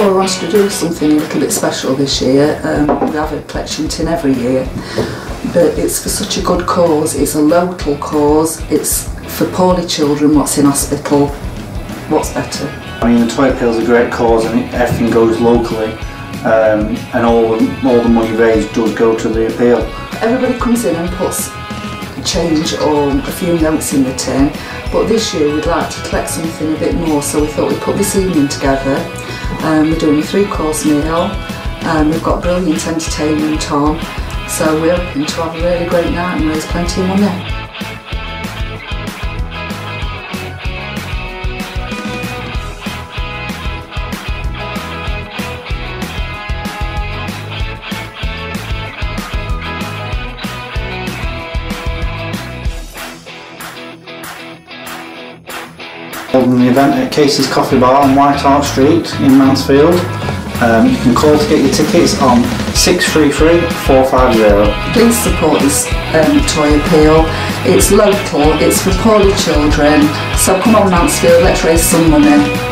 We wanted to do something a little bit special this year. Um, we have a collection tin every year, but it's for such a good cause. It's a local cause. It's for poorly children what's in hospital. What's better? I mean, the toy appeal is a great cause and everything goes locally um, and all the, all the money raised does go to the appeal. Everybody comes in and puts a change or a few notes in the tin, but this year we'd like to collect something a bit more, so we thought we'd put this evening together. Um, we're doing a three course meal, um, we've got brilliant entertainment on, so we're hoping to have a really great night and raise plenty of money. Holding the event at Casey's Coffee Bar on White Hart Street in Mansfield. Um, you can call to get your tickets on 633 450. Please support this um, toy appeal. It's local, it's for poorly children, so come on Mansfield, let's raise some money.